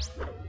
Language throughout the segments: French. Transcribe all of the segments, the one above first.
you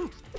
Whew.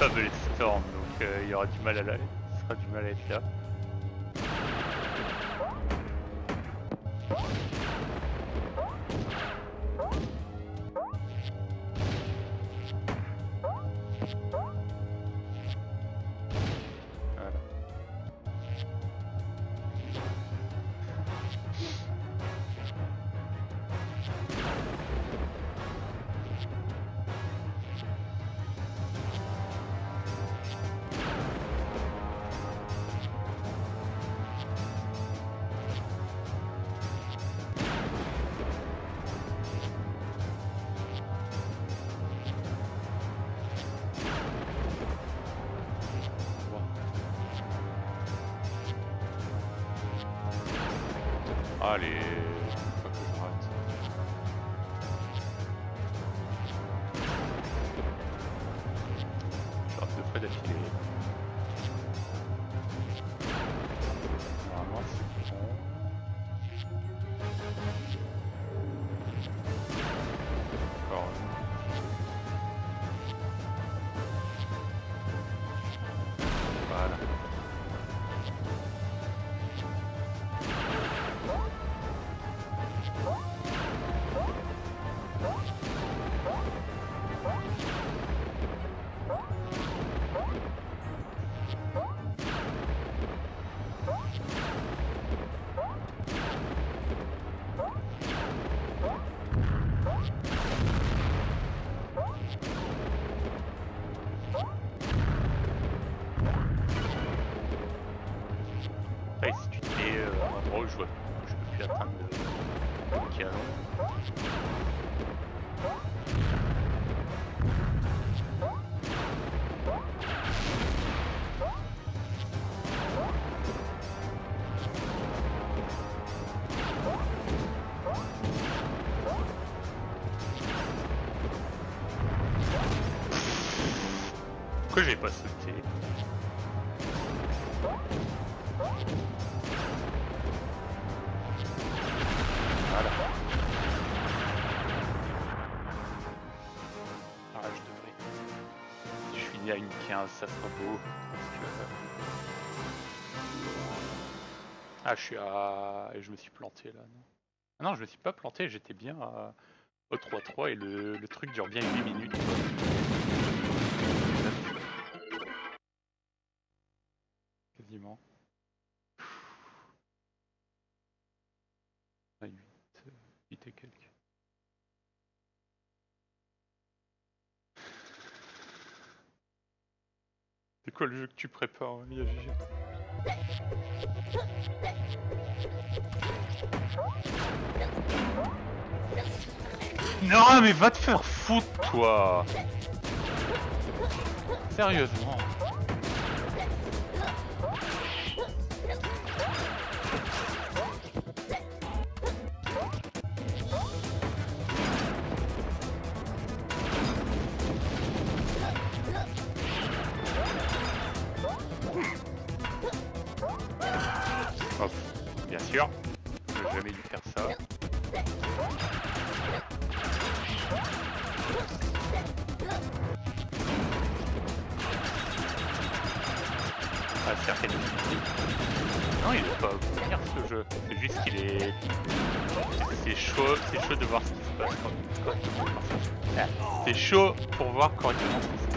Pas Storm, donc euh, il y aura du mal à la... sera du mal à être là. Je rate Pourquoi j'ai pas sauté Voilà. Ah, je devrais. Si je finis à une 15, ça sera beau. que- Ah, je suis à. et Je me suis planté là. Non, ah non je me suis pas planté, j'étais bien à... au 3-3 et le... le truc dure bien 8 minutes. Quasiment. À 8, 8 et quelques. C'est le jeu que tu prépares, Gigi Non, mais va te faire foutre, toi. Sérieusement jamais lui faire ça. Ah, certaines Non, il est pas venir ce jeu. C'est juste qu'il est. C'est chaud, c'est chaud de voir ce qui se passe C'est chaud pour voir correctement ce qui se passe.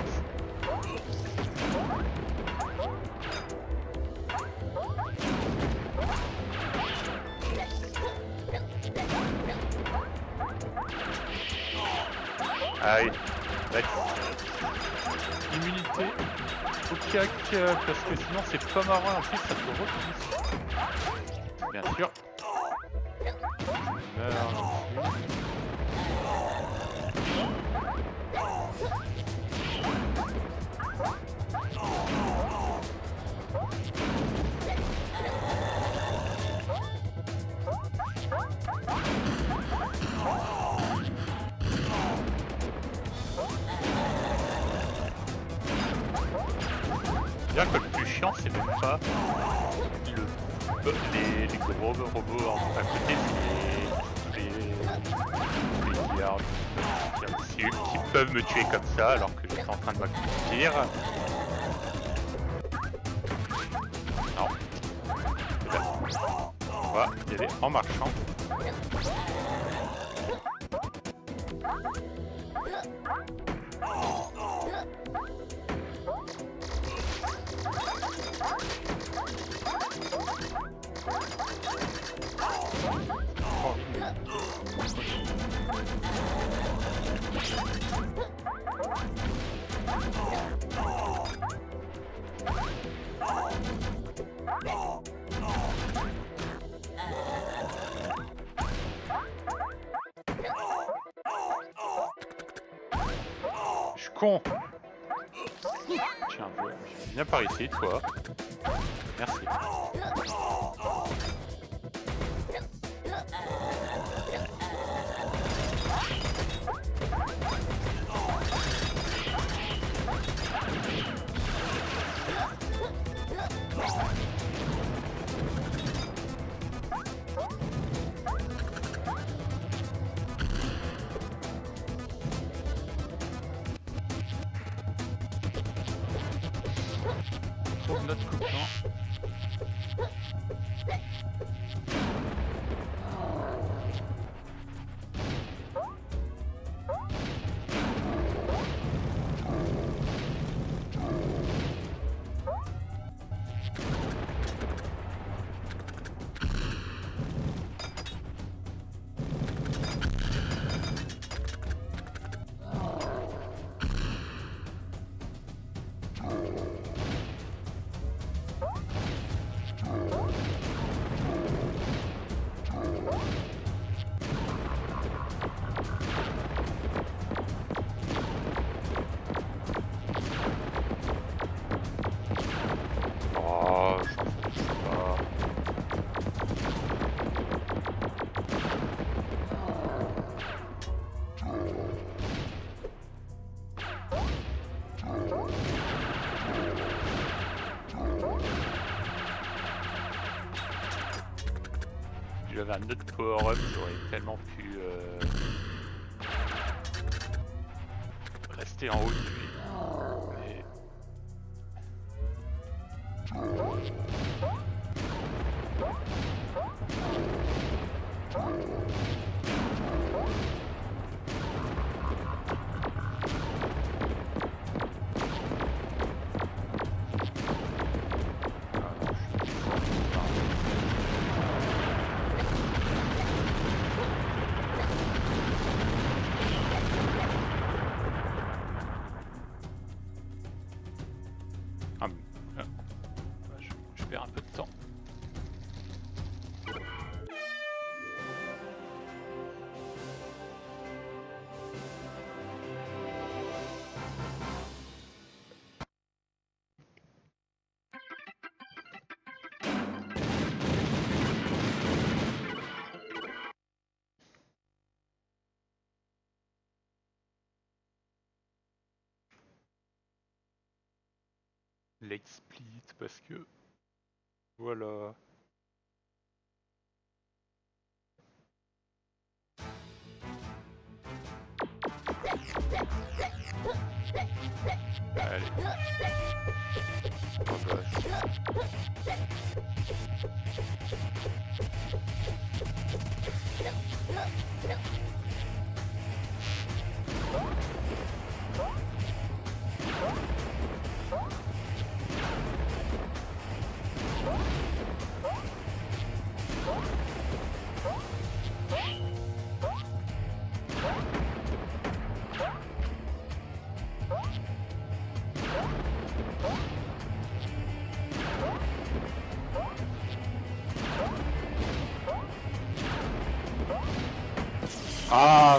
Cac, parce que sinon c'est pas marrant en plus, ça te repousse. Bien sûr. C'est même pas le, les, gros robots à côté, c'est les, qui peuvent me tuer comme ça alors que je suis en train de m'accomplir. Non. On va y aller en marchant. Je suis con Tiens, viens par ici, toi. Merci. Un autre power-up, j'aurais tellement pu euh, rester en haut split parce que voilà.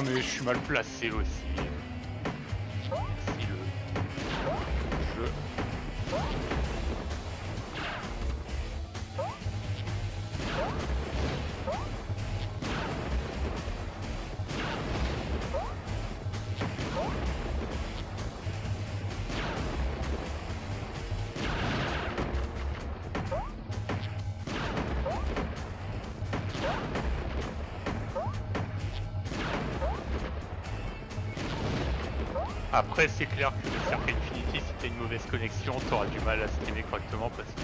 Mais je suis mal placé aussi. Après, c'est clair que le circuit Infinity, si t'as une mauvaise connexion, t'auras du mal à streamer correctement parce que.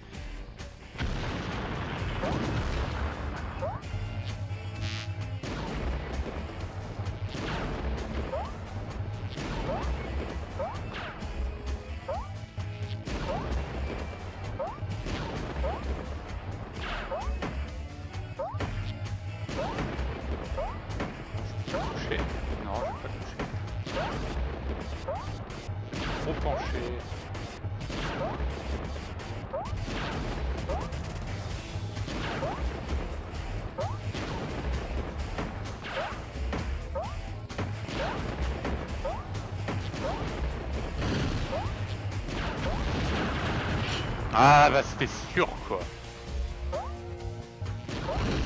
Ah bah c'était sûr quoi.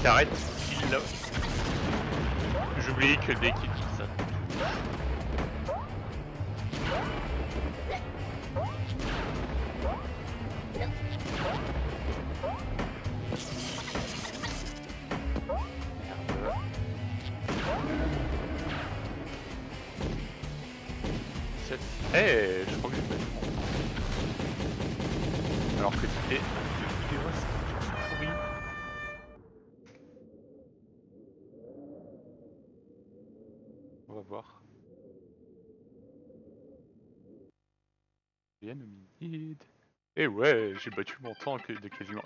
T'arrêtes. J'oublie que dès qu'il Que de quasiment